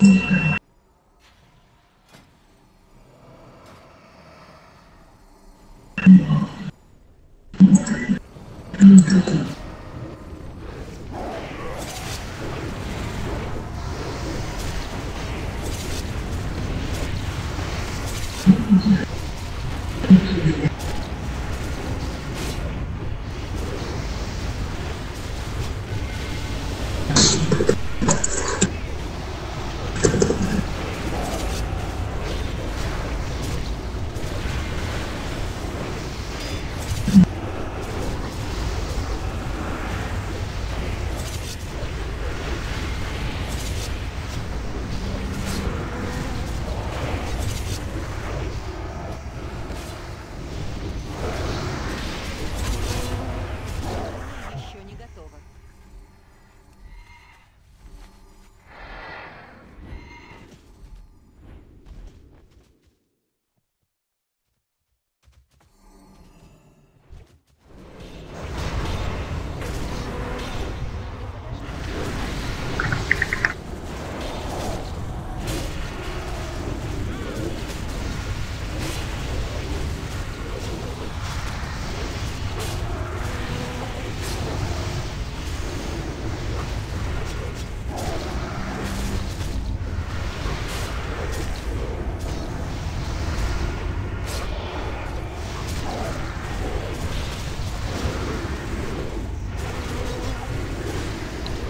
Еще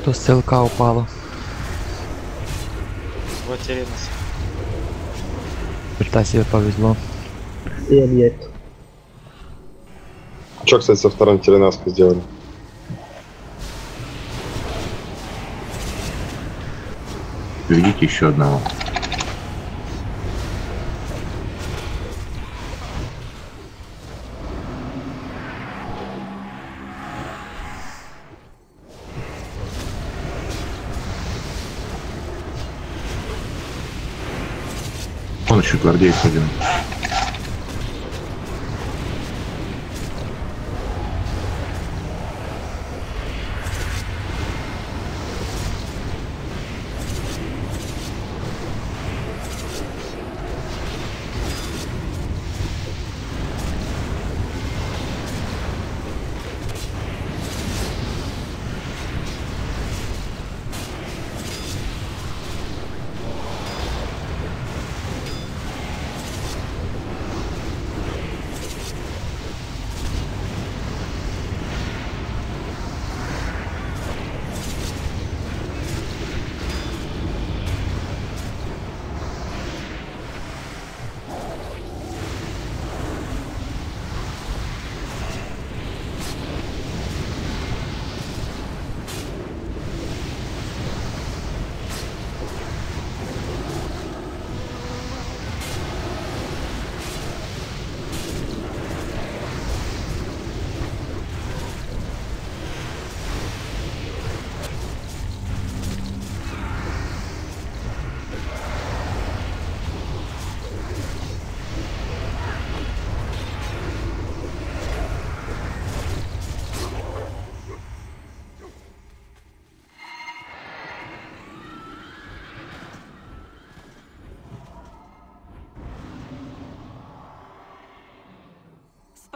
То стрелка упала. Вот Теренос. Черта себе повезло. И объект. Че, кстати, со вторым теленаской сделали? Берегите еще одного. Гвардейц один.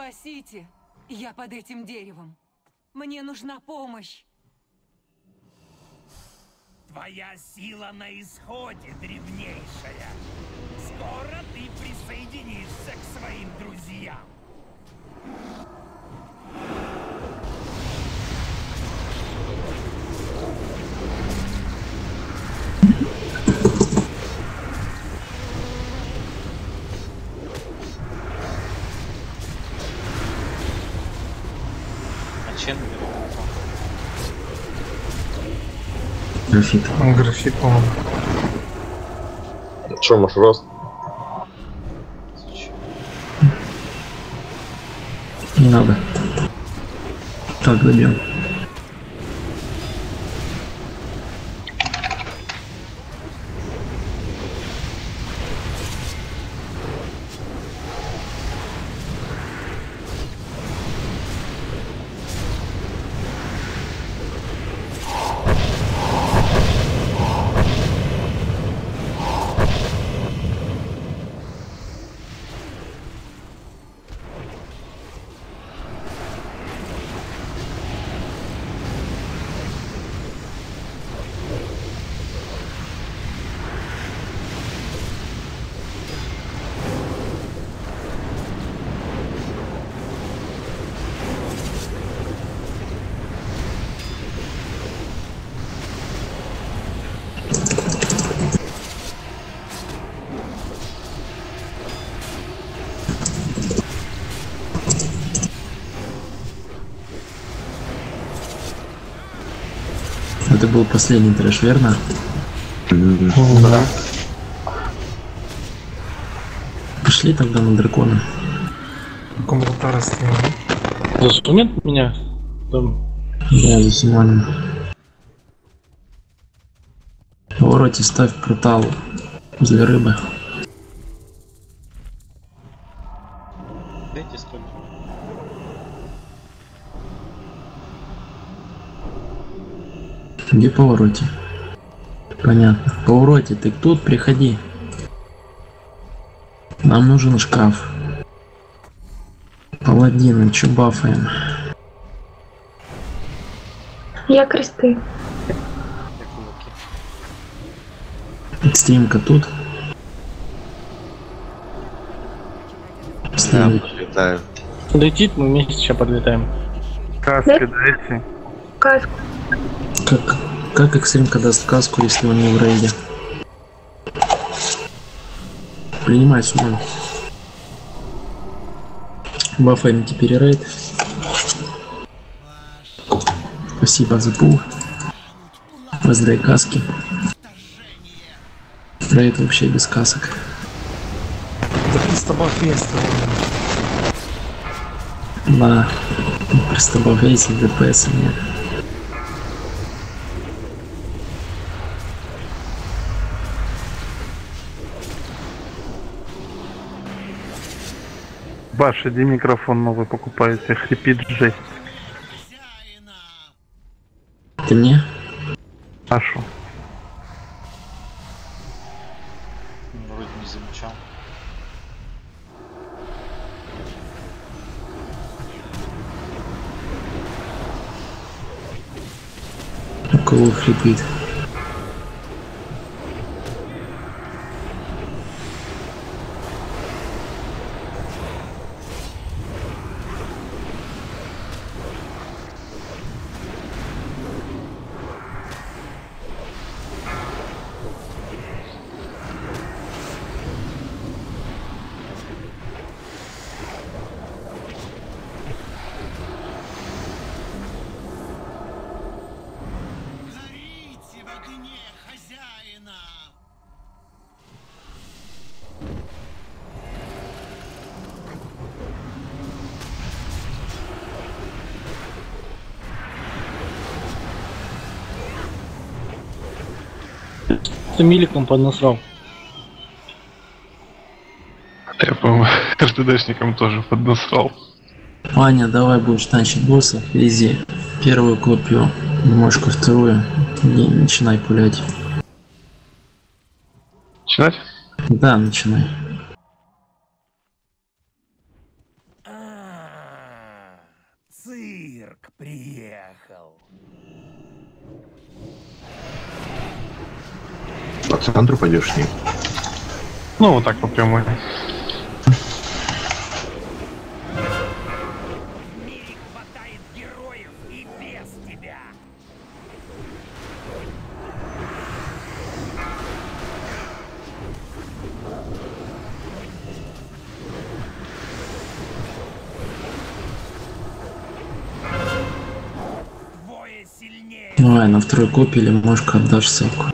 Спасите! Я под этим деревом. Мне нужна помощь. Твоя сила на исходе, древнейшая. Скоро ты присоединишься к своим друзьям. Графит. Графит, по-моему. Че, может, рост? Не надо. Так, добьем. Последний трэш, верно? Да. Пошли тогда на дракона. Коммутара стоял. Засунет меня? Там. Я за Симоном. В вороте ставь портал для рыбы. Где повороте? Понятно. Повороте ты тут, приходи. Нам нужен шкаф. Паладины, чё бафаем? Я кресты. Стримка тут. Ставить. Летаю. Летит, мы вместе сейчас подлетаем. Каски дайте. Каску. Как, как экстримка даст каску, если он не в рейде? Принимай сюда. Бафаем теперь рейд. Спасибо за пул. Раздай каски. Рейд вообще без касок. Да Христобаф есть. На если ДПС нет. Баш, иди микрофон новый покупаете, хрипит жесть. Ты мне? Ашу. Вроде не замечал. У кого хрипит? Ты миликом поднасрал. Я, по-моему, РТДшникам тоже поднасрал. Ваня, давай будешь танчить боссов, вези первую копию, мошку вторую, и начинай пулять. Начинать? Да, начинай. А, Цирк приехал. А По центру пойдешь не? Ну, вот так по прямой. В мире хватает героев и без тебя. Двое сильнее. Давай, на второй копии или мошку отдашь ссылку.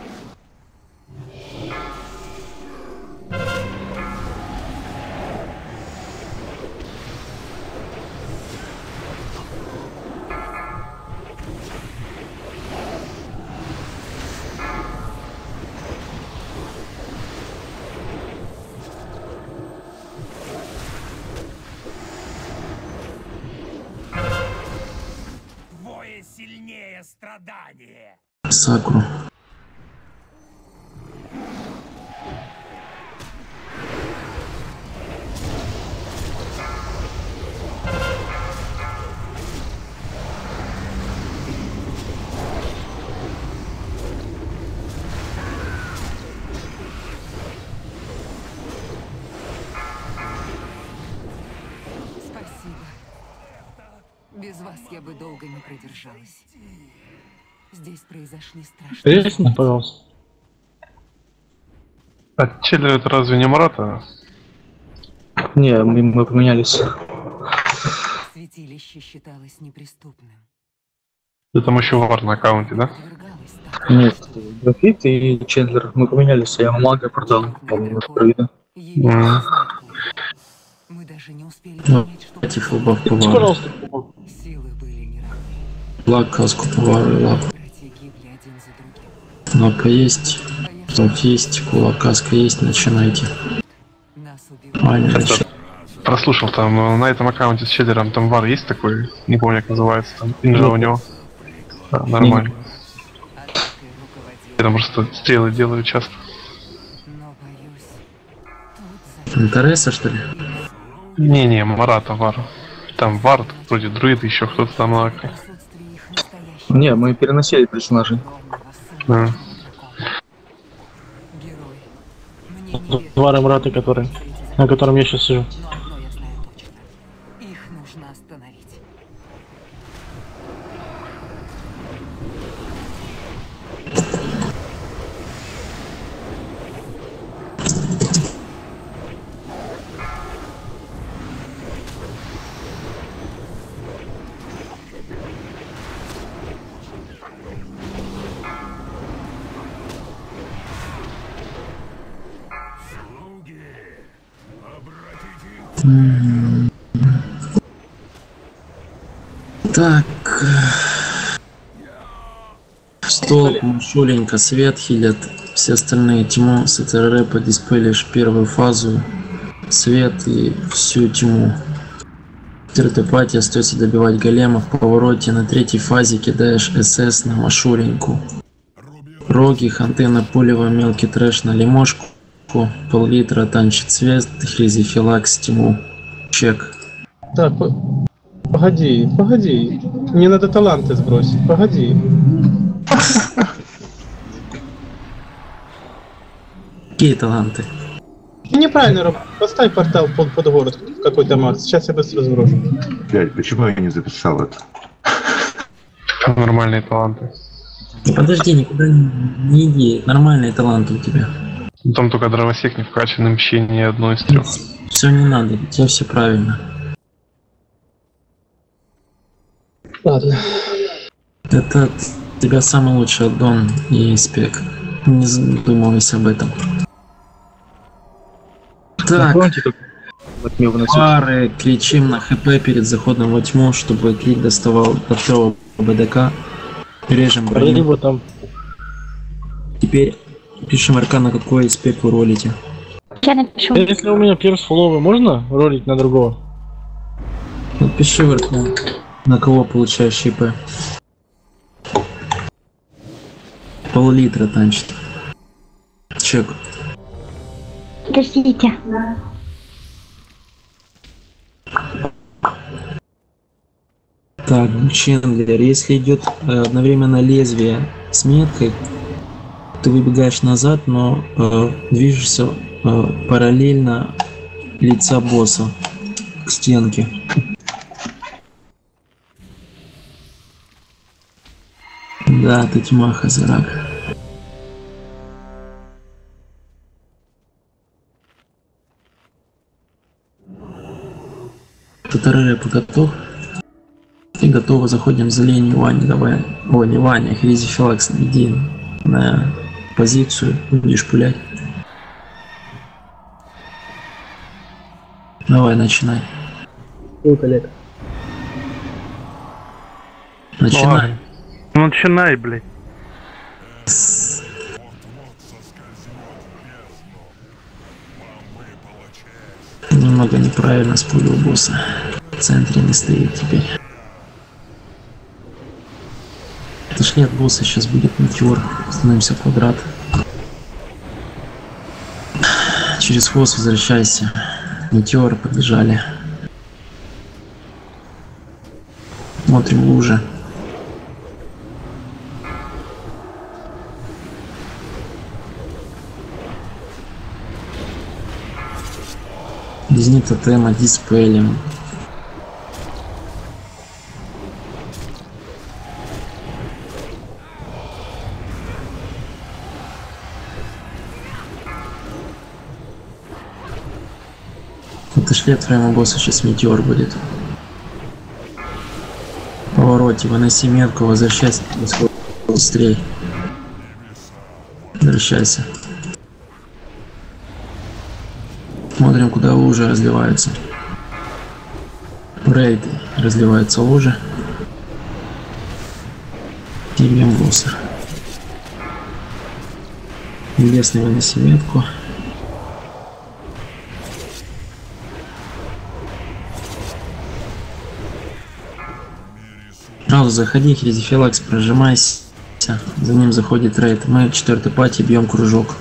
Сильнее страдания. Сакру. Спасибо. Без вас я бы долго не продержалась. Здесь произошли страшные... Ресни, пожалуйста. А челлер это разве не Марата? Не, мы, мы поменялись. Святилище считалось неприступным. Ты там еще вар на аккаунте, да? Нет, графит и Чендлер. Мы поменялись, я мага продал. По-моему. М. Мы даже не успели Ну, понять, что Эти фулбов Идите, повару. пожалуйста. силы были не равны. Лак, каску повару и лак. Лапа есть, А сток есть, кулак, каска есть, начинайте. Это- начи- Прослушал там э, на этом аккаунте с Чедером, там вар есть такой, не помню как называется, там инжа у него. Да, нормально. Я там просто стрелы делаю часто. Интереса, что ли? Не-не, Марата вар. Там вар, вроде друид, еще кто-то там настоящего Не, мы переносили персонажей. Да. Два Ремрата, которые, на котором я сейчас сижу. Стол, Шуленька, свет хилят. Все остальные тьму с ТРР по дисплею лишь первую фазу. Свет и всю тьму. Четвертой пати остается добивать голема в повороте. На третьей фазе кидаешь СС на Машуреньку. Роги, ханты на пулево, мелкий трэш на лимошку. Пол-литра танчит цвет, хризифилакс тьму. Чек. Так, по- погоди, погоди. Мне надо таланты сбросить, погоди. Какие таланты? Ты неправильно роб- Поставь портал под, под город в какой-то макс. Сейчас я быстро сброшу. Блядь, почему я не записал это? Нормальные таланты. Подожди, никуда не, иди. Нормальные таланты у тебя. Там только дровосек не вкачан, вообще ни одно из трех. Все не надо, у тебя все правильно. Ладно. Это от тебя самый лучший аддон и спек. Не задумывайся об этом. Так, пары кричим на хп перед заходом во тьму, чтобы крик доставал до второго БДК. Режем броню. вот там. Теперь пишем РК, на какой спек вы ролите. Я напишу. Если у меня перс фуловый, можно ролить на другого? Напиши в РК, на кого получаешь ИП. Пол-литра танчит. Чек. Подождите. Так, Чендлер, если идет э, одновременно лезвие с меткой, ты выбегаешь назад, но э, движешься э, параллельно лица босса к стенке. Да, ты тьма, Хазарак. Татарепа готов? Ты готова, заходим за линию Вани, давай. О, не Ваня, Хризи Филакс, иди на позицию, будешь пулять. Давай, начинай. Тут, Олег. Начинай. Ну начинай, блядь. Немного неправильно спулил босса. В центре не стоит теперь. Отошли от босса, сейчас будет метеор. Становимся квадрат. Через хвост возвращайся. Метеор, побежали. Смотрим лужи. Дизни тотема, диспелем. Отошли от своего босса, сейчас метеор будет. Поворот. пати, выноси метку, возвращайся быстрее. Возвращайся. Куда лужа разливается. Рейд разливается лужа. И бьем мусор. Небесный выноси метку. Сразу заходи, хизифилакс, прожимайся. За ним заходит рейд. Мы четвертый пати бьем кружок.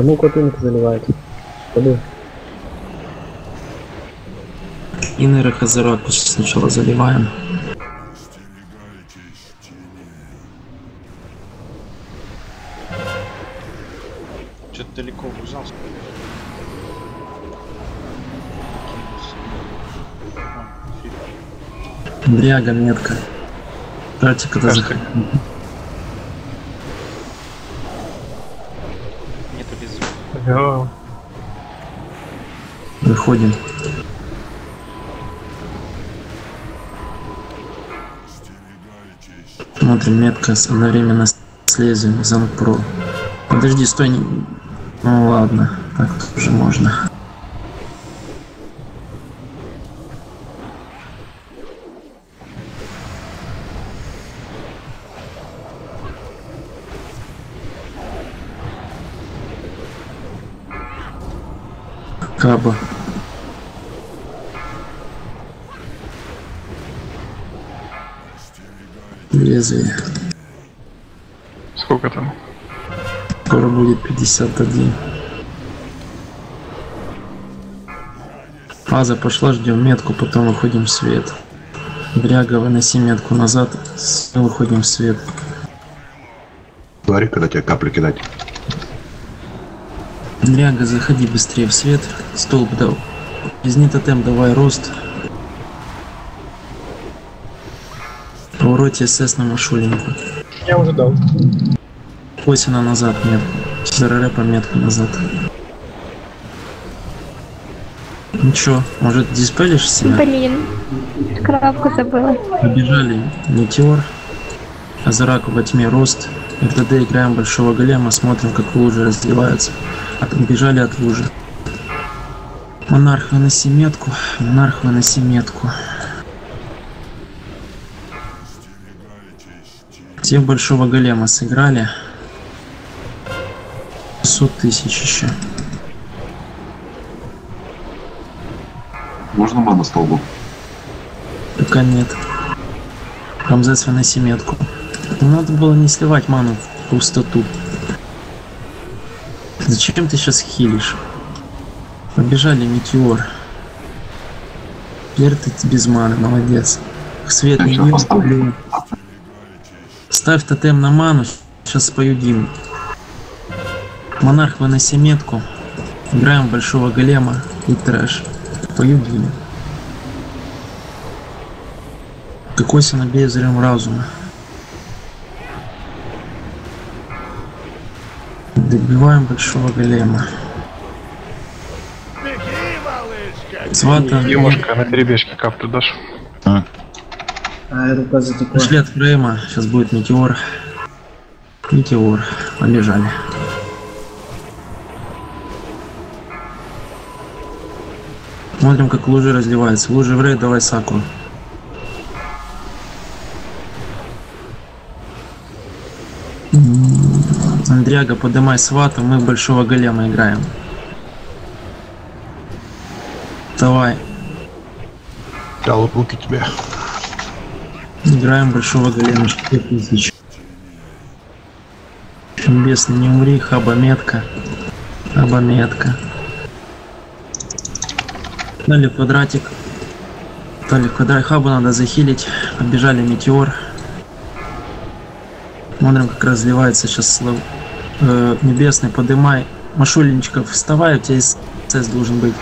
Кому котынку заливает? Кому? И нейрохазараку сначала заливаем. Что-то далеко в узал. Дряга метка. Карте, когда Выходим. Смотрим метка одновременно с с лезвием замок про. Подожди, стой. Не... Ну ладно, так уже можно. Каба. Лезвие. Сколько там? Скоро будет 51. Фаза пошла, ждем метку, потом выходим в свет. Бряга, выноси метку назад, выходим в свет. Говори, когда тебе капли кидать. Бряга, заходи быстрее в свет. Столб дал. Резни тотем, давай рост. Повороте СС на Машуленьку. Я уже дал. Осина назад метку. ЗРР по метку назад. Ничего, может диспелишь себя? Блин, коробку забыла. Побежали Метеор, Азарак во тьме Рост, РТД играем Большого Голема, смотрим, как лужи разливаются. Отбежали от лужи. Монарх, выноси метку. Монарх, выноси метку. Всех Большого Голема сыграли. 600 тысяч еще. Можно ману столбу? Пока нет. Рамзес, выноси метку. Ну, Надо было не сливать ману в пустоту. Зачем ты сейчас хилишь? Побежали метеор. Теперь ты без маны, молодец. Свет не Я блин. Ставь тотем на ману, сейчас спою Диму. Монарх, выноси метку. Играем большого голема и трэш. Пою Диму. Какой набей зрем разума. Добиваем большого голема. Свата. Немножко на перебежке каплю дашь. А, рука затекла. Пошли от фрейма. Сейчас будет метеор. Метеор. Побежали. Смотрим, как лужи разливаются. Лужи в рейд, давай саку. Андряга, подымай свата, мы в большого голема играем. Давай, Дал руки тебе. Играем большого голема 4000. Бесный, не умри, хаба метка. Хаба метка. Дали квадратик. Дали квадрат, хабу надо захилить. Побежали метеор. Смотрим, как разливается сейчас слов. Э, небесный, подымай. Машулинчиков, вставай, у тебя СС должен быть.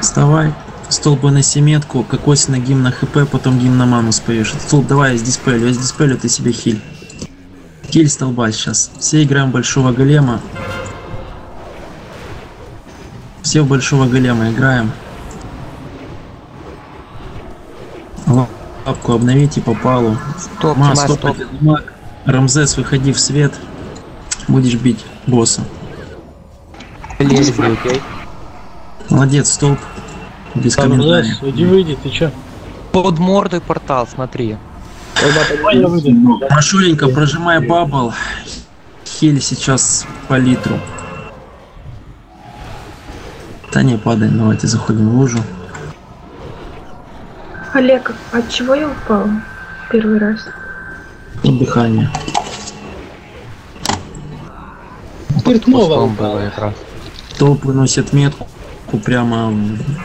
Вставай, Столб выноси метку, кокосина гимн на хп, потом гимн на ману споешь. Столб, давай, я с диспелю, я с диспелю, ты себе хиль. Хиль столба сейчас. Все играем большого голема. Все в большого голема играем. Лапку обновите по палу. Стоп, Ма, стоп, стоп. маг. Рамзес, выходи в свет. Будешь бить босса. Лезь, окей. Молодец, столб. Без комментариев. иди выйди, ты чё? Под мордой портал, смотри. Машуленька, прожимай бабл. Хиль сейчас по литру. Да не падаем, давайте заходим в лужу. Олег, от чего я упал первый раз? И дыхание. Спиртного раз. Топ выносит метку прямо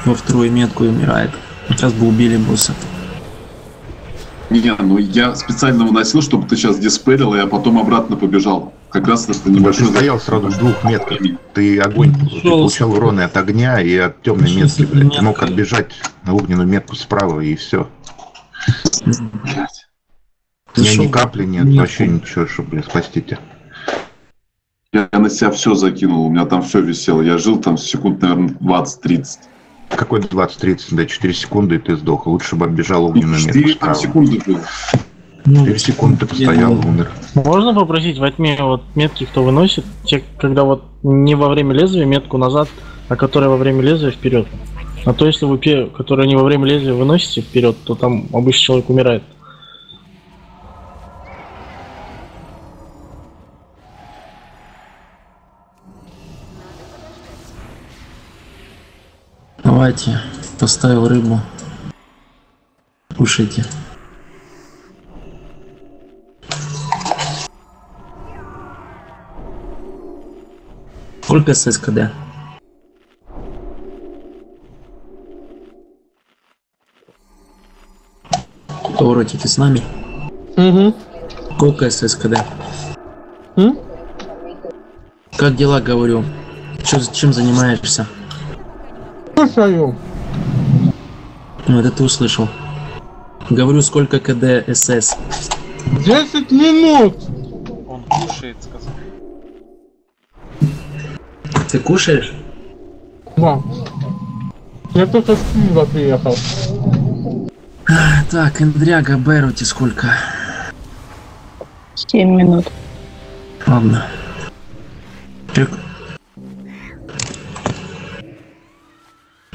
во вторую метку и умирает. Сейчас бы убили босса. Не, ну я специально выносил, чтобы ты сейчас диспелил, и я потом обратно побежал. Как раз это Ты небольшой стоял сразу в двух метках. Ты огонь ты получал урон и от огня, и от темной метки, блядь. Ты мог отбежать на огненную метку справа, и все. Блядь. У меня ни капли нет, метку. вообще ничего, чтобы, блин, спасти тебя. Я на себя все закинул, у меня там все висело. Я жил там секунд, наверное, 20-30. Какой 20-30, да, 4 секунды, и ты сдох. Лучше бы отбежал огненную метку 4 там секунды было. Ну, 4 секунды ты постоял, умер. Можно попросить во тьме вот метки, кто выносит, те, когда вот не во время лезвия метку назад, а которая во время лезвия вперед. А то если вы которые не во время лезвия выносите вперед, то там обычно человек умирает. Давайте, поставил рыбу. Кушайте. Сколько ССКД? Тороти, ты с нами? Угу. Сколько ССКД? М? Как дела, говорю? Чё, чем занимаешься? Слушаю. Ну, это ты услышал. Говорю, сколько КД СС? 10 минут! Он кушает, сказал. Ты кушаешь? Да. Я только с пива приехал. Так, Эндряга, Берути сколько? 7 минут. Ладно.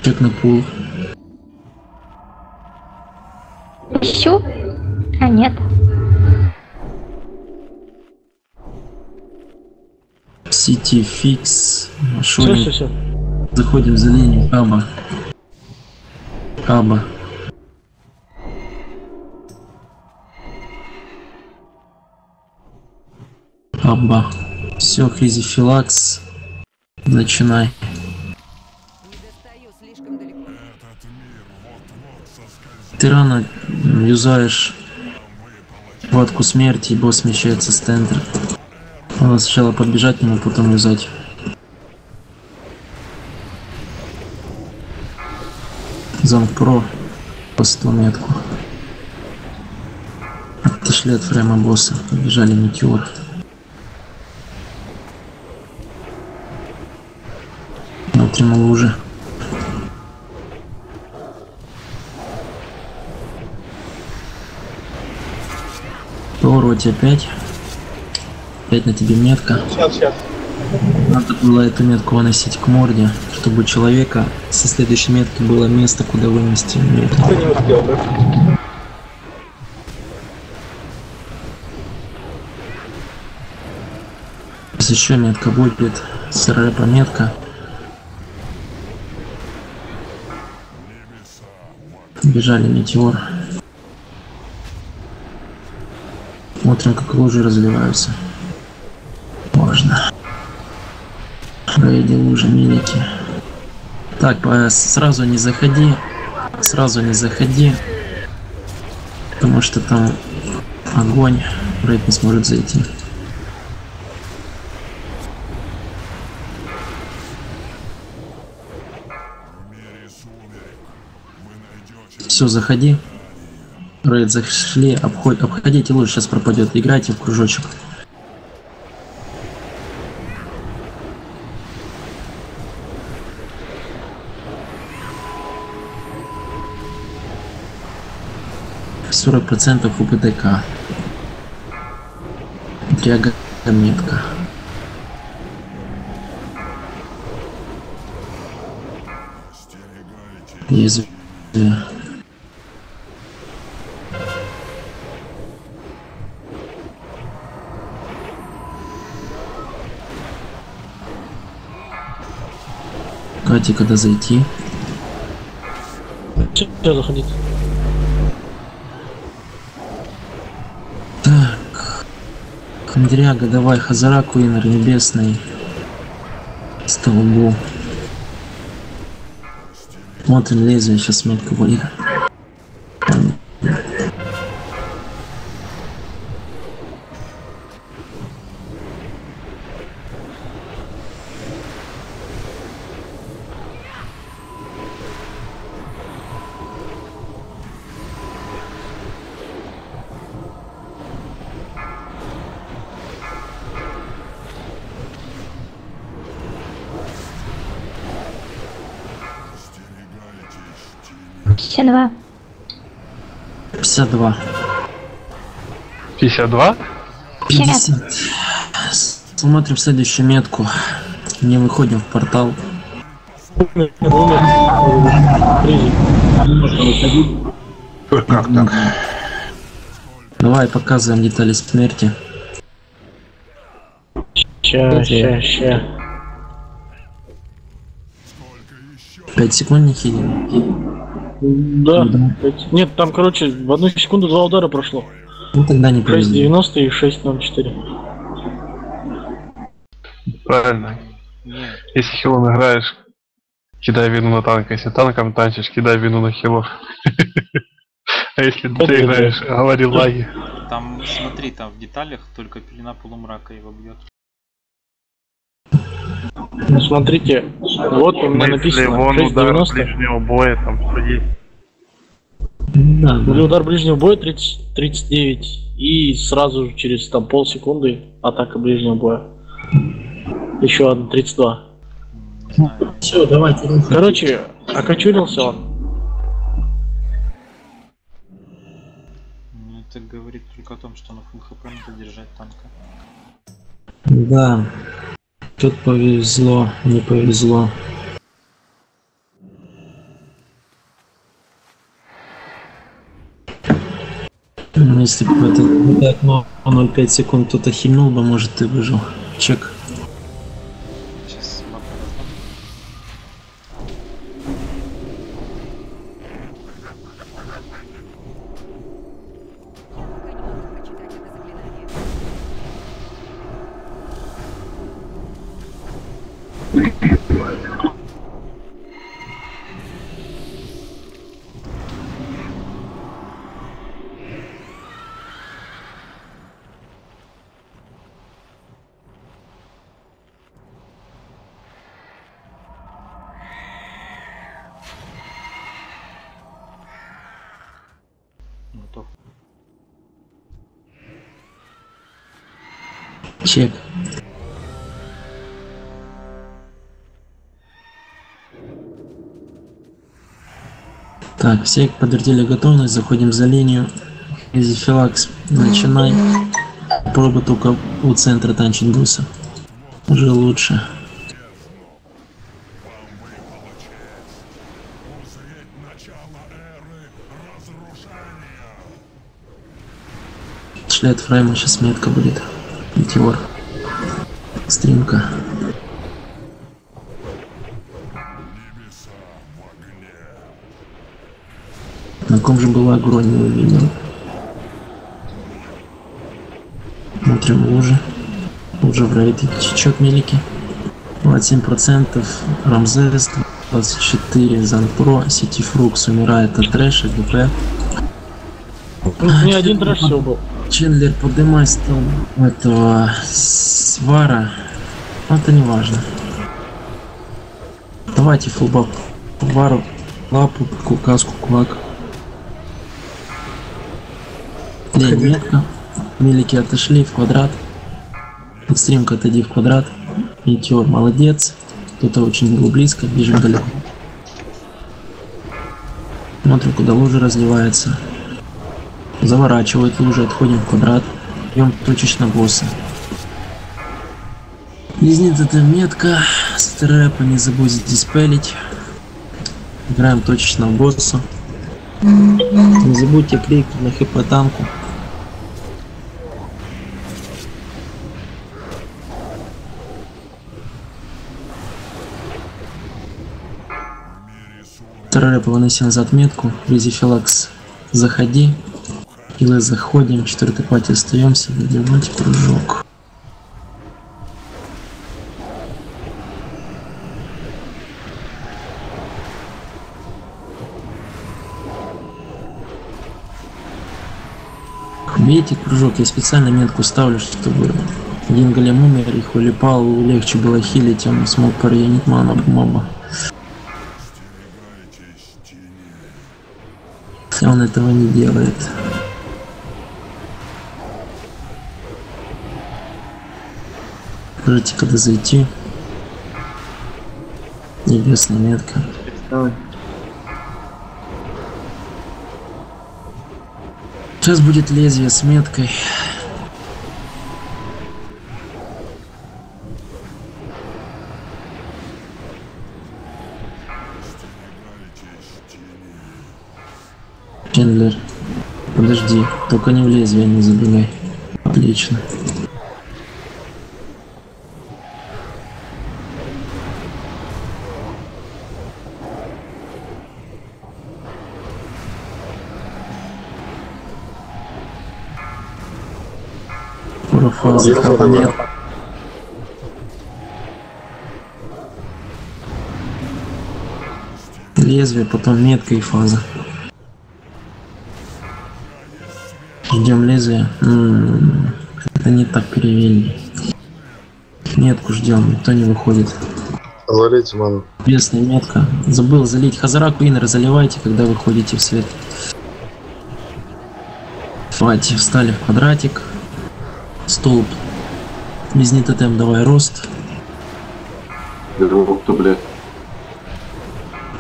Чек на пул. Ищу? А нет. Сити, фикс, Все, Машуни. все, все. Заходим за линию. Аба. Аба. Аба. Все, хризифилакс. Начинай. Ты рано юзаешь хватку смерти, и босс смещается с центра. Надо сначала подбежать к нему, потом юзать. Замк Про по 100 метку. Отошли от фрейма босса, побежали метеор. Смотрим лужи. Поворот опять. Опять на тебе метка. Сейчас, сейчас. Надо было эту метку выносить к морде, чтобы у человека со следующей метки было место, куда вынести метку. Ты не успел, да? Сейчас еще метка будет. СРП метка. Бежали метеор. Смотрим, как лужи разливаются. Можно. Рейди, лужи, милики. Так, сразу не заходи. Сразу не заходи. Потому что там огонь. Рейд не сможет зайти. Все, заходи. Рейд зашли, обходь, обходите лучше, сейчас пропадет. Играйте в кружочек. Сорок процентов УПДК. Дряга метка. Лезвие. отдыхать и когда зайти? Что заходить? Так. Хандряга, давай, Хазара, Куинер, Небесный. Столбу. Вот он лезвие, сейчас метку будет. 52. 52. 52? 50. Смотрим следующую метку. Не выходим в портал. Как так? Давай показываем детали смерти. Ща, ща, ща. Пять секунд не хилим. Да. пять- Нет, там, короче, в одну секунду два удара прошло. Ну тогда не повезло. 6.90 и 6.04. Правильно. Если хилом играешь, кидай вину на танк. Если танком танчишь, кидай вину на хилов. А если ты играешь, говори лаги. Там, смотри, там в деталях только пелена полумрака его бьет. Ну, смотрите, вот у меня написано вон удар 6.90. ближнего боя, там все есть. Да, Или удар ближнего боя 30, 39 и сразу же через там полсекунды атака ближнего боя. Еще одна 32. Все, давайте. Короче, окочурился он. Ну, это говорит только о том, что на фул хп надо держать танка. Да. Тут повезло, не повезло. Ну, Если бы это так, но 0,5 секунд кто-то хильнул бы, может ты выжил. Чек. Чек. Так, все подтвердили готовность, заходим за линию. Изифилакс, начинай. Пробуй только у центра танчить гуса. Уже лучше. Шли от фрейма, сейчас метка будет. Метеор. Стримка. На ком же была огонь, не увидел. Смотрим лужи. Лужа в рейде. Чечок мелики. 27%. Рамзес 24. Занпро. Ситифрукс умирает от трэша. ГП. Ну, не один трэш всего был. Шиндлер, поднимает стол этого свара. Но это не важно. Давайте фулбап. Вару, лапу, каску, кулак. Дай метка. Милики отошли в квадрат. Экстремка отойди в квадрат. Метеор молодец. Кто-то очень был близко, бежим далеко. Смотрю, куда лужа разливается. Заворачивает лужи, отходим в квадрат. Бьем точечно босса. Близнец это метка. Стрэпа не забудь диспелить. Играем точечно в босса. Не забудьте кликнуть на хп танку. Второй рэп выноси назад метку. Резифилакс заходи. Хилы заходим. Четвертый пати остаемся. Добивать прыжок. Бейте кружок, я специально метку ставлю, чтобы один голем умер, и хулипал легче было хилить, он смог парионить ману моба. Он этого не делает. Можете когда зайти. Небесная метка. Сейчас будет лезвие с меткой. Чендлер, подожди, только не в лезвие не забегай. Отлично. Нет. Лезвие, потом метка и фаза. Ждем лезвие. М-м-м, Это не так перевели. Метку ждем, никто не выходит. Залейте ману. Местная метка. Забыл залить. Хазараку инер заливайте, когда выходите в свет. Давайте, встали в квадратик. Столб. Без тотем давай рост. Кто, блядь?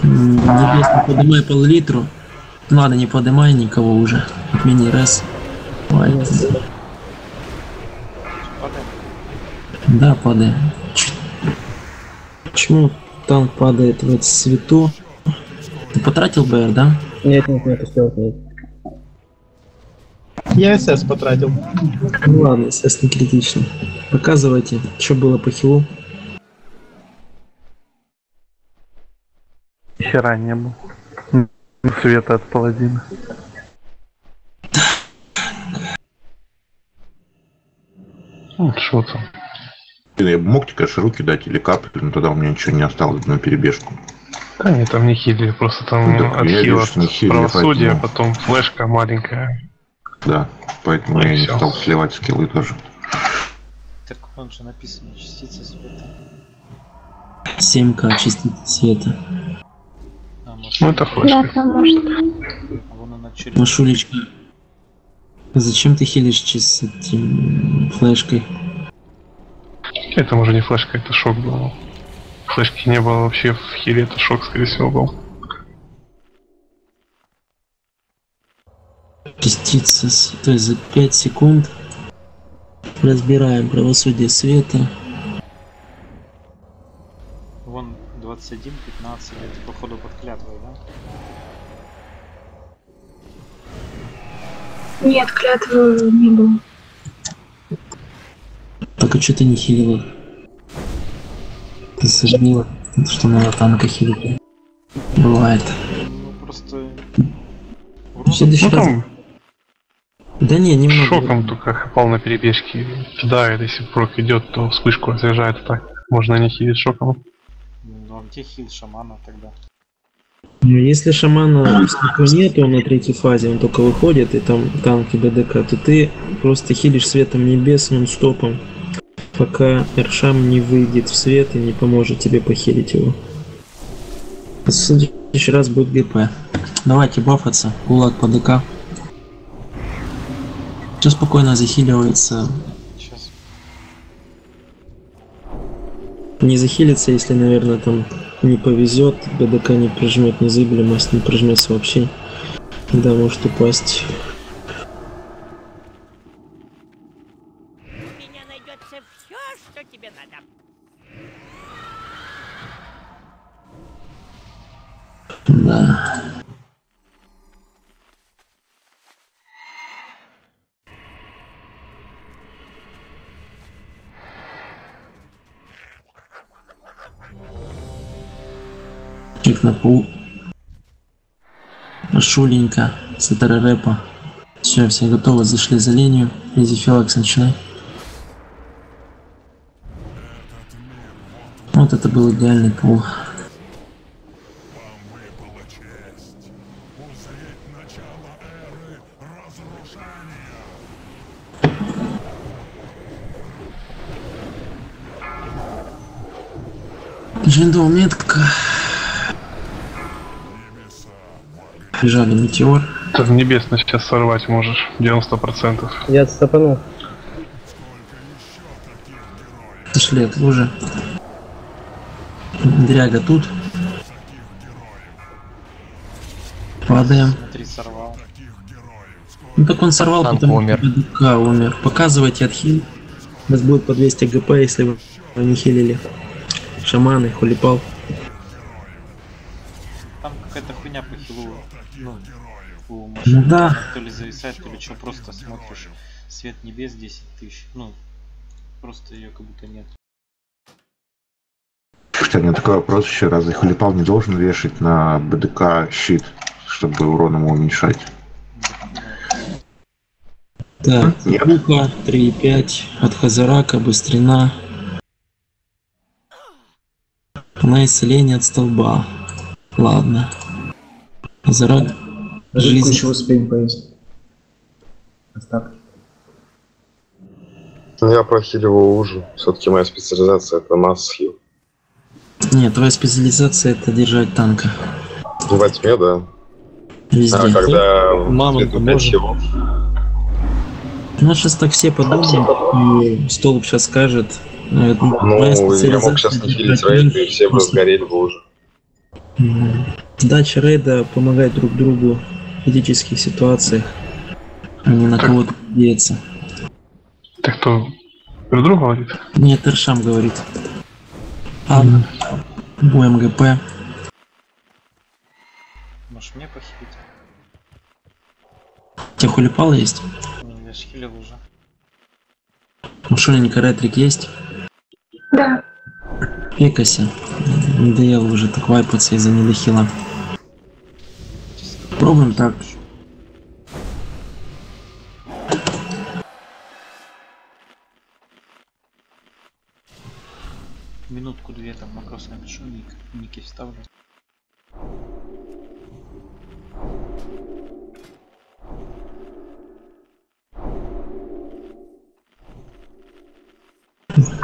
Небесный поднимай пол-литру. Ладно, не поднимай никого уже. Отмени рес. Давай. Да, падаем. Ч- Почему танк падает в цвету? Ты потратил БР, да? Нет, нет, нет, успел нет. Я СС потратил. Ну ладно, СС не критично. Показывайте, что было по хилу. Хера не было. Света от паладина. Ну, что там? Блин, Я бы мог тебе, конечно, руки дать или капли, но тогда у меня ничего не осталось на перебежку. Да они там не хилили, просто там Ну, от хила поэтому- потом флешка маленькая. Да, поэтому Ну и я не стал сливать скиллы тоже. Так вон же написано частица света. 7к частицы света. А, может, Ну это Да, флешка. там может. а вон она через... Машулечка. Зачем ты хилишь с этим флешкой? Это уже не флешка, это шок был. Флешки не было вообще в хиле, это шок, скорее всего, был. Частица, с- то есть за 5 секунд разбираем правосудие света. Вон 21, 15, это походу под клятвой, да? Нет, клятвы не было. Так а что ты не хилила? Ты сожгнила, что надо танка хилить. Бывает. Ну просто... В следующий Ну раз- там Да не, немного. шоком только хапал на перебежке кидает, если прок идет, то вспышку разряжает так. Можно не хилить шоком. Ну а где хил шамана тогда? Ну, Если шамана в нету на третьей фазе, он только выходит, и там танки БДК, то ты просто хилишь светом небес нон-стопом, пока Эршам не выйдет в свет и не поможет тебе похилить его. В следующий раз будет ГП. Давайте бафаться, кулак по ДК. Все спокойно захиливается. Сейчас. Не захилится, если, наверное, там не повезет, БДК не прижмет незыблемость, не прижмется вообще. Да, может упасть. У меня найдется все, что тебе надо. Да. Чик на пол. Шуленько. Сатара рэпа. Все, все готовы, зашли за линию. Изи Фелакс, начинай. Вот это был идеальный пул. Бежали метеор. Ты в небесно сейчас сорвать можешь. 90%. Я отстопанул. Сошли от лужи. Дряга тут. Падаем. Сорвал. Ну так он сорвал, Танк потому умер. что умер. Показывайте отхил. У вас будет по 200 ГП, если вы не хилили. Шаманы, хулипал. Там какая-то хуйня по хилу. Ну, у Ну да. то ли зависает, то ли что, просто смотришь. Свет небес 10 тысяч. Ну, просто ее как будто нет. Слушайте, у меня такой вопрос еще. Разве Хулипал не должен вешать на БДК щит, чтобы урон ему уменьшать? Так, Лука 3,5 от Хазарака, быстрина. На исцеление от столба. Ладно. Хазарак. Жизнь. еще успеем поесть. Остатки. Я прохиливаю ужу. Все-таки моя специализация это масс хил. Нет, твоя специализация это держать танка. Во тьме, да. Везде. А когда можно? хилов, Ну, сейчас так все подумают, и столб сейчас скажет. э, ну, моя я мог сейчас не хилить держать рейд, и все бы сгорели бы уже. Дача рейда помогать друг другу критических ситуациях, а не на кого-то надеяться. Ты кто? Друг другу говорит? Нет, Тершам говорит. А, бой МГП. Может мне похилить? У тебя хулипал есть? Я ж хилил уже. Мушоненько ретрик есть? Да. Пекаси. Надоело уже так вайпаться из-за недохила. Пробуем так. Минутку-две там макрос напишу, ник, ники вставлю.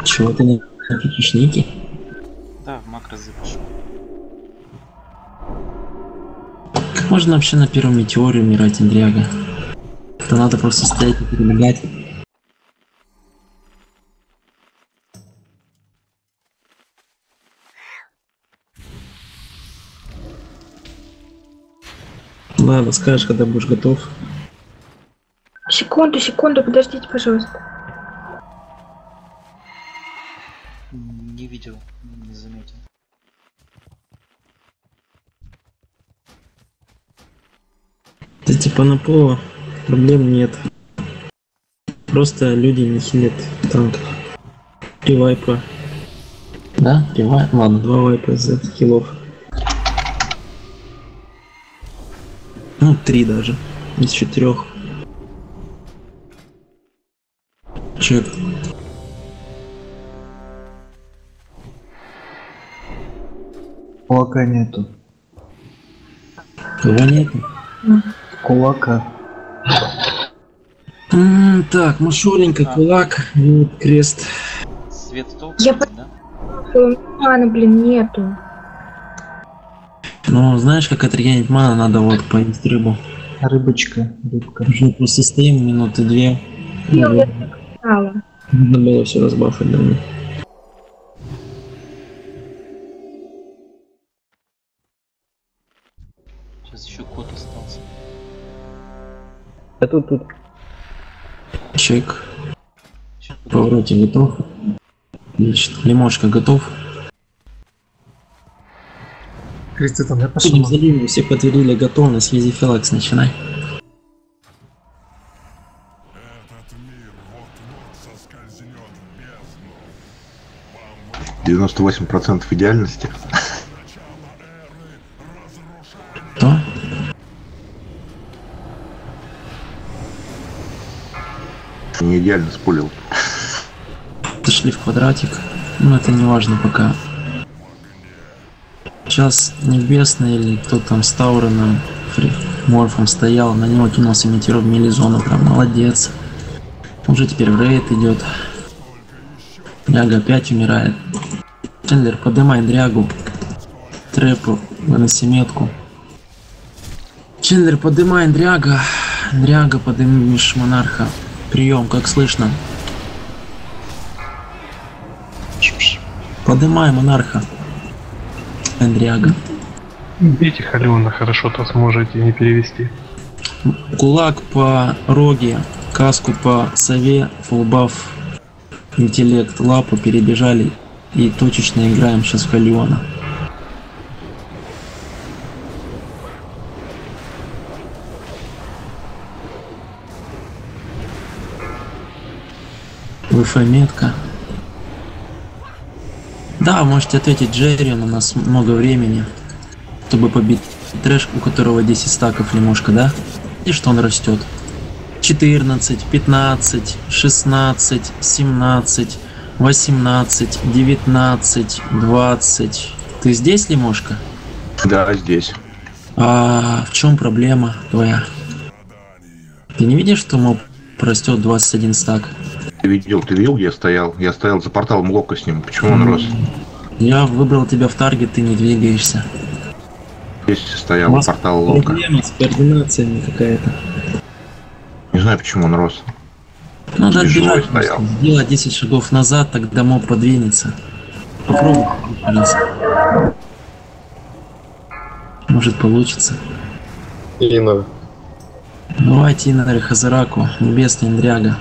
Чего ты не напишешь ники? Да, в макрос запишу. Можно вообще на первом метеоре умирать, Андряга? Это надо просто стоять и перебегать. Ладно, скажешь, когда будешь готов. Секунду, секунду, подождите, пожалуйста. На поло проблем нет. Просто люди не хилят танк. Три вайпа. Да? Три вайпа? Ладно, два вайпа за хилов. Ну, три даже. Из четырех. Чек. Кулака нету. Кого нету? Кулака. М, так, Машуленька, кулак, вот крест. Свет толк, Я да? Мана, блин, нету. Ну, знаешь, как отрегенить ману, надо вот поесть рыбу. Рыбочка, рыбка. Уже просто стоим минуты две. Ну, я так знала. Надо было все разбафать давно. Сейчас еще кот. А тут, тут. Чек. Повороте готов. Отлично. Лимошка готов. Кристи, там я пошел. Будем заливы, все подтвердили готовность. Вези Филакс, начинай. Девяносто восемь процентов идеальности. Что? Не идеально спулил. Зашли в квадратик. Ну, это не важно пока. Сейчас Небесный или кто там с Тауреном, Морфом стоял, на него кинулся метеор в милизону, прям молодец. Уже теперь в рейд идет. Дряга опять умирает. Чендлер, поднимай дрягу. Трэпу, выноси метку. Чендлер, поднимай дряга. Дряга, поднимешь монарха. Прием, как слышно? Поднимай монарха. Эндряга. Бейте Халиона, хорошо-то сможете не перевести. Кулак по роге, каску по сове, фулбаф, интеллект, лапу перебежали и точечно играем сейчас в Халиона. ВФ метка. Да, можете ответить Джерри, у нас много времени, чтобы побить трэш, у которого 10 стаков лимошка, да? И что он растет? 14, 15, 16, 17, 18, 19, 20. Ты здесь, лимошка? Да, здесь. А в чем проблема твоя? Ты не видишь, что моб растет 21 стак? Ты видел, ты видел, где я стоял? Я стоял за порталом лока с ним. Почему он рос? Я выбрал тебя в таргет, ты не двигаешься. Здесь стоял вас портал лока. Проблема с координациями какая-то. Не знаю, почему он рос. Надо Тяжелый отбежать, стоял. сделать 10 шагов назад, тогда моб подвинется. Попробуй. Алиса. Может получится. Инна. Давайте Инар Хазараку, Небесный Индряга.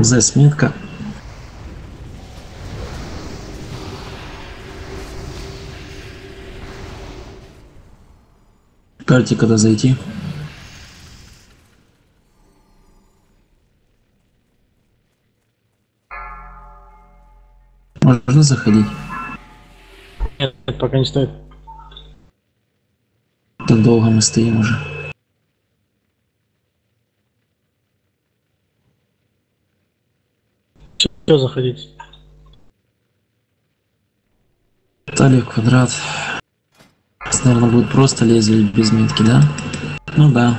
Рамзе Сметка. Карте когда зайти? Можно заходить? Нет, пока не стоит. Так долго мы стоим уже. Все, заходите. Талия квадрат. Наверное, будет просто лезвие без метки, да? Ну да.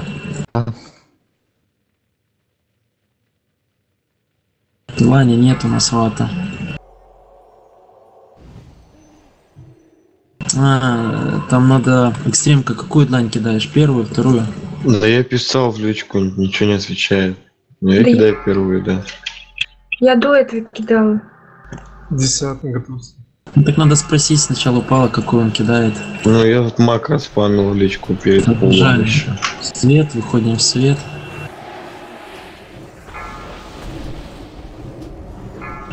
Лани нет у нас вата. А, там надо экстремка. Какую длань кидаешь? Первую, вторую? Да я писал в личку, ничего не отвечает. Но я Да я- кидаю первую, да. Я до этого кидала. Десятый готовься. Ну так надо спросить сначала упала, какую он кидает. Ну я вот макро спамил в личку перед Жаль. полом еще. Свет, выходим в свет.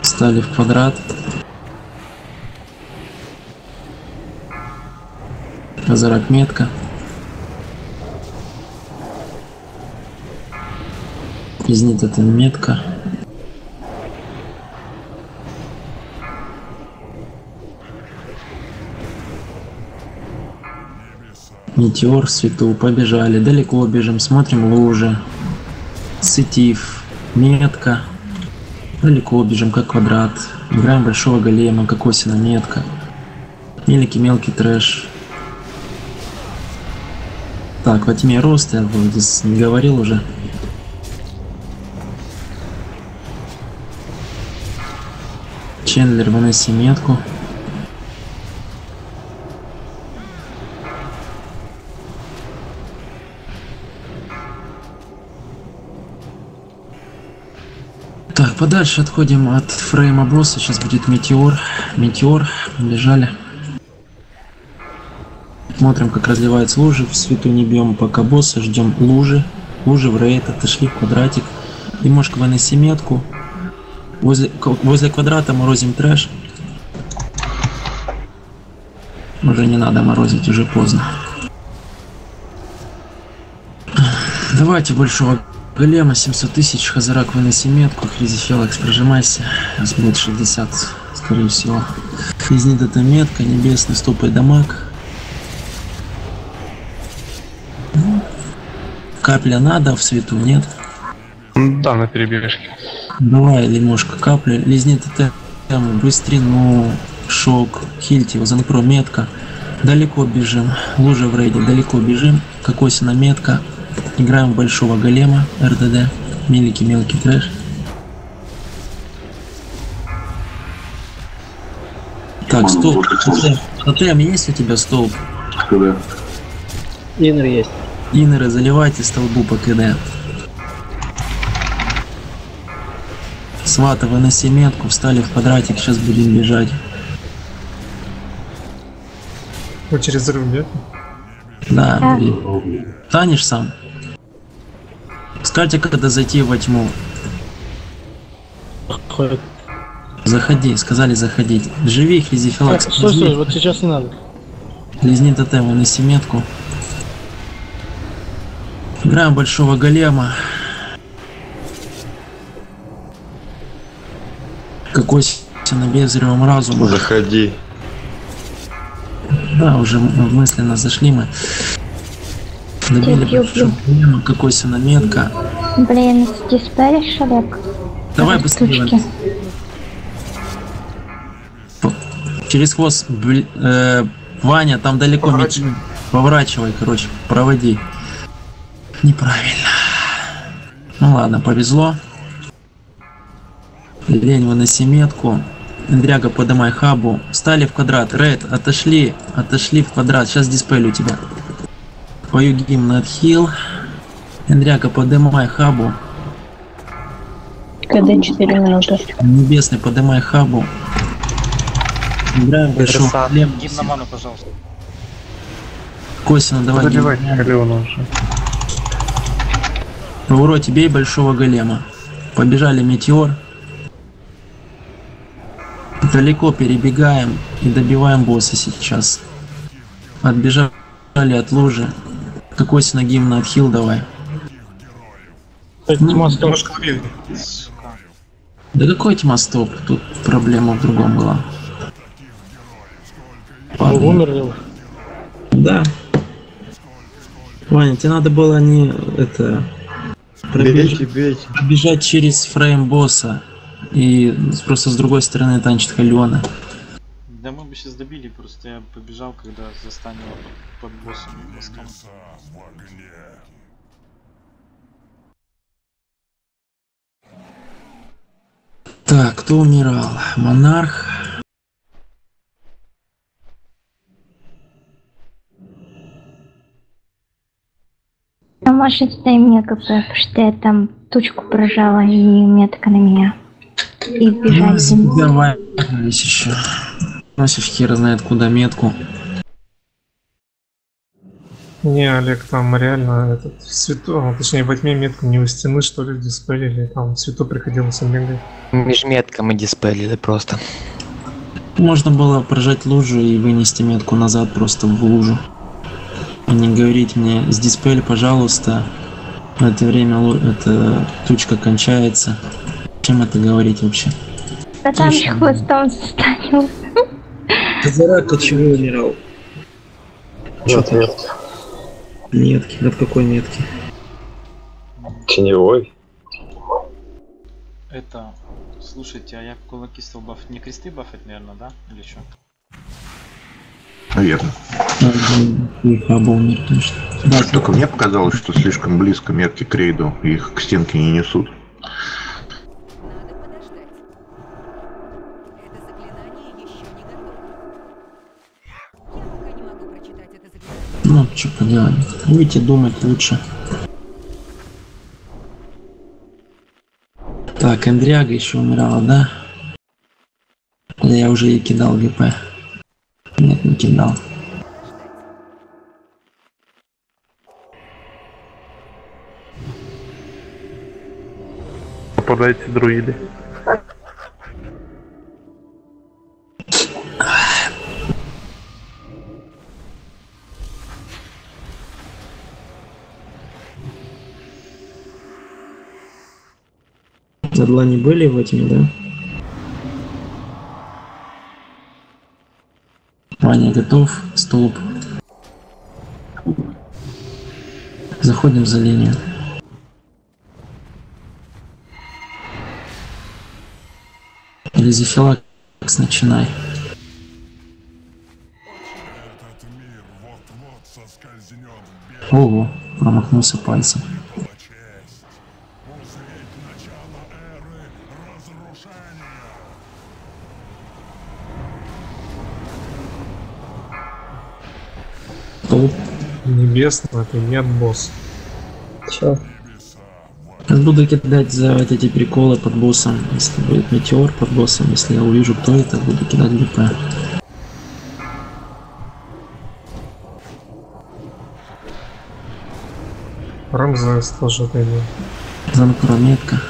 Стали в квадрат. Казарак метка. Изнит это метка. Метеор, свету, побежали. Далеко бежим, смотрим лужи. Сетив, метка. Далеко бежим, как квадрат. Играем большого голема, как осина метка. Мелкий мелкий трэш. Так, во тьме рост, я вроде не говорил уже. Чендлер, выноси метку. Подальше отходим от фрейма босса. Сейчас будет метеор. Метеор. Бежали. Смотрим, как разливаются лужи. В свету не бьем пока босса. Ждем лужи. Лужи в рейд. Отошли в квадратик. Немножко выноси метку. Возле, возле квадрата морозим трэш. Уже не надо морозить, уже поздно. Давайте большого голема, 700 тысяч, Хазарак выноси метку, Хризифелакс прожимайся, нас будет 60, скорее всего. Изнит это метка, небесный, стопай дамаг. Капля надо, в свету нет. Да, на перебежке. Давай, лимошка, капля, лизнит это быстрину, шок, хильти, занпро, метка. Далеко бежим, лужа в рейде, далеко бежим, кокосина метка. Играем большого голема, РДД, мелкий мелкий трэш. Так, столб, тотем. Тотем есть у тебя столб? КД. Инер есть. Инеры заливайте столбу по КД. Свата, выноси метку, встали в квадратик, сейчас будем бежать. Вы через взрыв бьете? Да, и- танешь сам. Скажите, когда зайти во тьму. Заходи, сказали заходить. Живи, Так, Хризифилакс. стой, стой, вот сейчас не надо. Лизни тотем, выноси метку. Играем большого голема. Какой на безревом разума. Заходи. Да, уже мысленно зашли мы. Пью, большого голема, какой на метка. Блин, диспелишь, Олег? Давай быстрее. Через хвост, бл- э, Ваня, там далеко меч- Поворачивай, короче, проводи. Неправильно. Ну ладно, повезло. Лень, выноси метку. Эндряга, подымай хабу. Стали в квадрат. Ред, отошли. Отошли в квадрат. Сейчас диспель у тебя. Пою гимн отхил. Эндряга, подымай хабу. КД 4 минуты. Небесный, подымай хабу. Играем большой хлеб. Гимн на ману, пожалуйста. Косина, давай. Заливай гимн. Леона уже. В уроте бей большого голема. Побежали метеор. Далеко перебегаем и добиваем босса сейчас. Отбежали от лужи. Какой на гимн отхил давай. Немножко ловили. Да какой тьма стоп? Тут проблема в другом была. Падай. Умерли. Да. Ваня, тебе надо было не это Бейте, бейте. пробежать через фрейм босса и просто с другой стороны танчит Халена. Да мы бы сейчас добили, просто я побежал, когда застанил под боссом. Так, кто умирал? Монарх. А может дай мне КП, потому что я там тучку прожала и метка на меня. И бежать. Давай, еще. Носишь хер знает куда метку. Не, Олег, там реально этот в свету, а, точнее во тьме метку не у стены, что ли, диспелили, там свету приходилось бегать. Межметка мы диспелили просто. Можно было прожать лужу и вынести метку назад просто в лужу. А не говорить мне с диспель, пожалуйста. В это время эта тучка кончается. Чем это говорить вообще? Да там хвостом застанил. Казарака чего умирал? Нет, нет. Метки. От какой метки? Теневой. Это, слушайте, а я кулаки стал баф... Не кресты бафать, наверное, да? Или что? Наверное. Умер точно. Да, Только мне показалось, что слишком близко метки к рейду, их к стенке не несут. Ну, что поделать. Будете думать лучше. Так, Эндряга еще умирала, да? Я уже ей кидал ГП? Нет, не кидал. Попадайте друиды. Задла не были в этими, да? Ваня готов, столб. Заходим за линию. Лизифилакс, начинай. Ого, промахнулся пальцем. Столб. Небесный, это нет босс. Все. Сейчас буду кидать за вот эти приколы под боссом. Если будет метеор под боссом, если я увижу, кто это, буду кидать ГП. Рамзес тоже отойдет. Замкнула метка.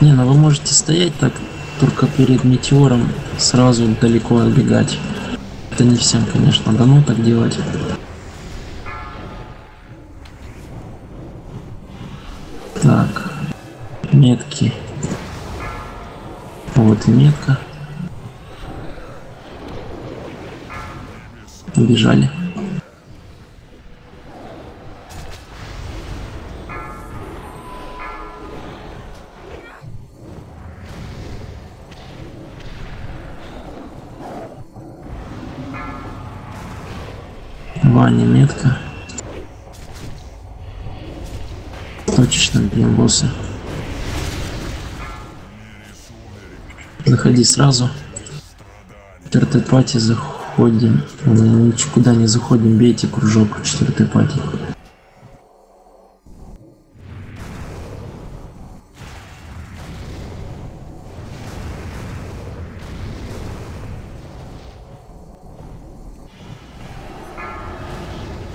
Не, ну вы можете стоять так, только перед метеором сразу далеко отбегать. Это не всем, конечно, дано так делать. Так, метки. Вот и метка. Убежали. Заходи сразу. Четвертый пати заходим. М, Никуда не заходим, бейте кружок четвертой пати.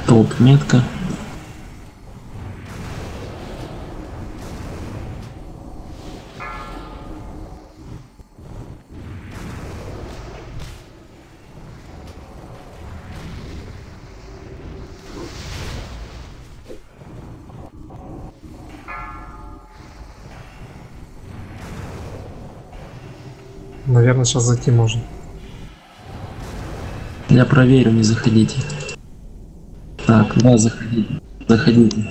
Топ метка. Наверное, сейчас зайти можно. Я проверю, не заходите. Так, да, заходите. Заходите.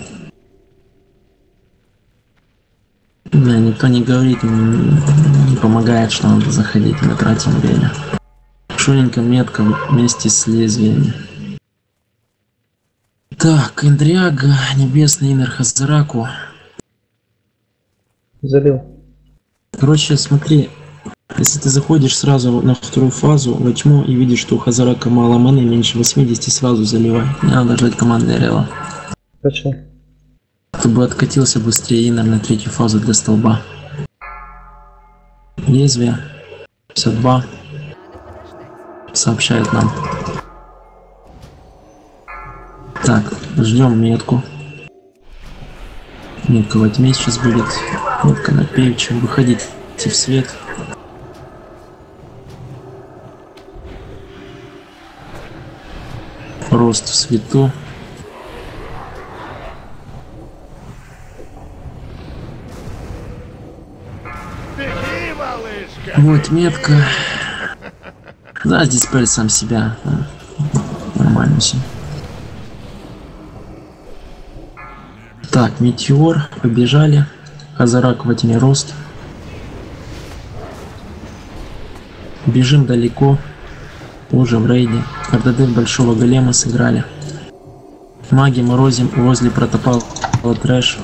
Не, никто не говорит, м, не помогает, что надо заходить, мы тратим время. Шуренька метка вместе с лезвиями. Так, Эндриага, Небесный Инер Хазараку. Залил. Короче, смотри, если ты заходишь сразу на вторую фазу во тьму и видишь, что у Хазарака мало маны, меньше 80, сразу заливай. Не надо ждать команды Рела. Хорошо. Чтобы откатился быстрее Инер на третью фазу для столба. Лезвие. 52. Сообщает нам. Так, ждем метку. Метка во тьме сейчас будет. Метка на певче. Выходите в свет. Рост в свету. Вот метка. Да, диспель сам себя. Да. Нормально все. Так, метеор, побежали. Хазарак тьме рост. Бежим далеко. Уже в рейде. РДД большого голема сыграли. Маги морозим возле протопала трэш.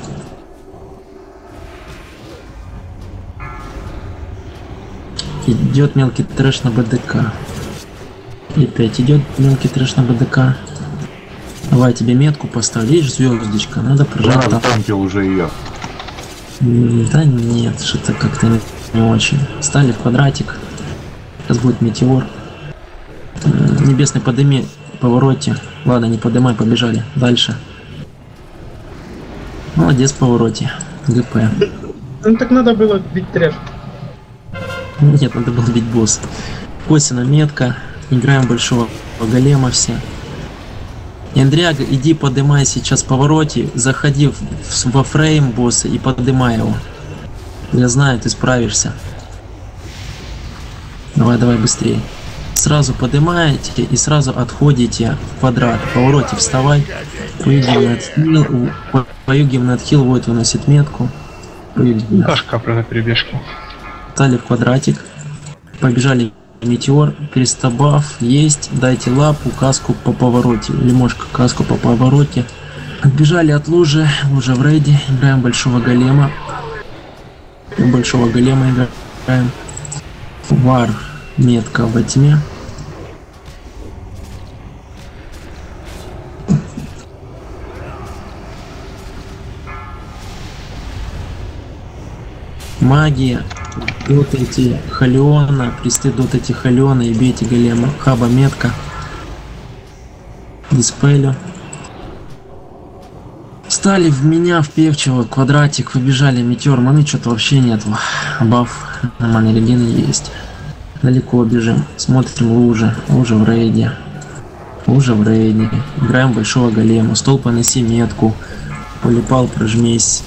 Идет мелкий трэш на БДК. И опять идет мелкий трэш на БДК. Давай тебе метку поставлю. Видишь, звездочка. Надо прожать Да, там. танки уже ее. Да нет, что-то как-то не, не очень. Стали в квадратик. Сейчас будет метеор. Небесный подыми, повороте. Ладно, не подымай, побежали. Дальше. Молодец, повороте. ГП. Ну так надо было бить трэш. Нет, надо было бить босс. Косина метка. Играем большого голема все. Эндряга, иди подымай сейчас повороте, заходи в- в- во фрейм босса и подымай его. Я знаю, ты справишься. Давай, давай быстрее. Сразу поднимаете и сразу отходите в квадрат. В повороте вставай. Поюгим на отхил. Поюгим на отхил, вот выносит метку. Поюгим. Дашь каплю на перебежке. Стали в квадратик. Побежали метеор, перестабав, есть, дайте лапу, каску по повороте, лимошка, каску по повороте. Отбежали от лужи, лужа в рейде, играем большого голема. Большого голема играем. Вар, метка во тьме. Магия, вот эти Халиона, присты вот эти Халиона и бейте голема. Хаба метка. Диспелю. Стали в меня, в певчего, квадратик, выбежали метеор, маны что-то вообще нет. Баф, нормальный реген есть. Далеко бежим, смотрим лужи, лужа в рейде. Лужа в рейде. Играем большого голема, стол понеси метку. Полипал, прожмись.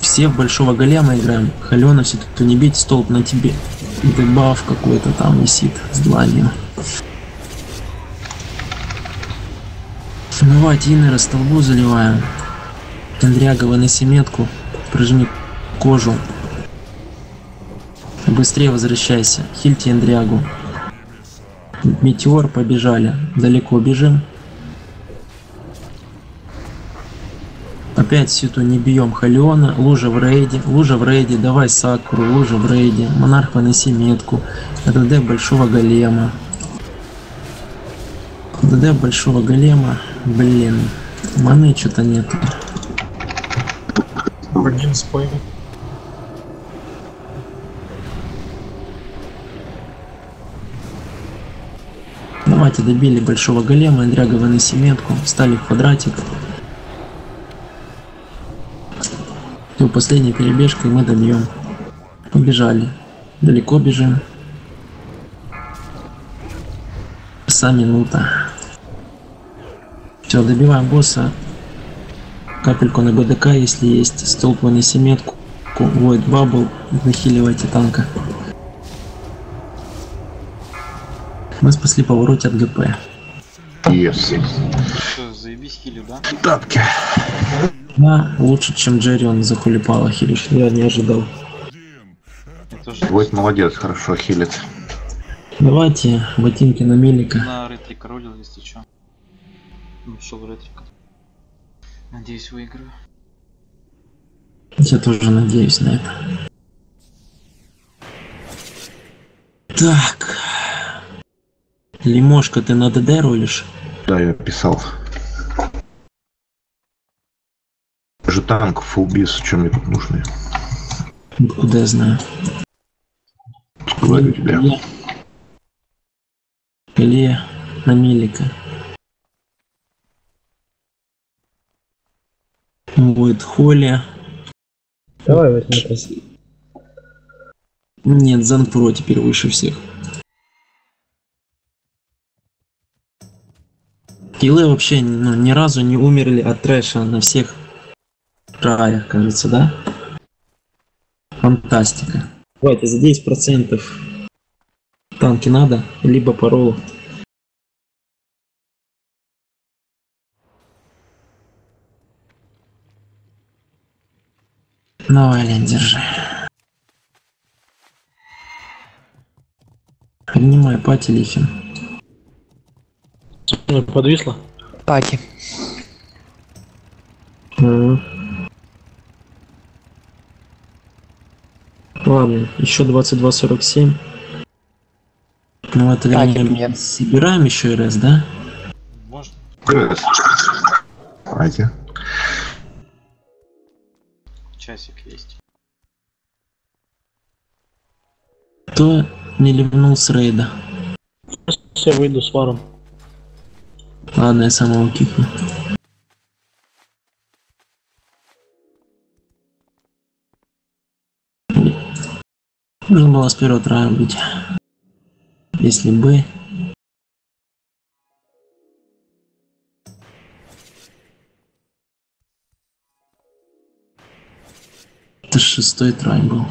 Все в большого голема играем. Халена все тут не бейте столб на тебе. Дебаф какой-то там висит с дланью. Давайте инера столбу заливаем. Эндряга, выноси метку. Прожми кожу. Быстрее возвращайся. Хильте Эндрягу. Метеор, побежали. Далеко бежим. Опять сюту не бьем Халиона, лужа в рейде, лужа в рейде, давай Сакуру, лужа в рейде, монарх выноси метку, ДД большого голема. ДД большого голема, блин, маны что-то нету. Один спой. Давайте добили большого голема, Эндряга выноси метку, встали в квадратик. Все, последняя перебежка, и мы добьем. Побежали. Далеко бежим. Часа минута. Все, добиваем босса. Капельку на БДК, если есть. Столб вынеси метку. Void Bubble. Захиливайте танка. Мы спасли повороте от ГП. Yes. Что, заебись хилю, да? Тапки. Да, лучше, чем Джерри он захулипал Ахилиш. Я не ожидал. Вот молодец, хорошо хилит. Давайте ботинки на мелика. На ретрик ролил, если чё. Ну, шел ретрик. Надеюсь, выиграю. Я тоже надеюсь на это. Так. Лимошка, ты на ДД ролишь? Да, я писал. Же танков убийц, чем мне тут нужны? Куда я знаю? Говорю тебе. Или на мелика. Будет Холли. Давай возьми это. Нет, Занпро теперь выше всех. Киллы вообще ну, ни разу не умерли от трэша на всех траях, кажется, да? Фантастика. Давайте за 10% танки надо, либо по роллу. Давай, Лен, держи. Поднимай пати Лифин. Подвисло? Мгм. Ладно, еще 22.47. Ну, в это Так, время собираем еще РС, да? Можно? Давайте. Вопросик есть. Кто не ливнул с рейда? Я выйду с варом. Ладно, я самого кикну. Нужно было с первого трая быть. Если бы... Это шестой трай был.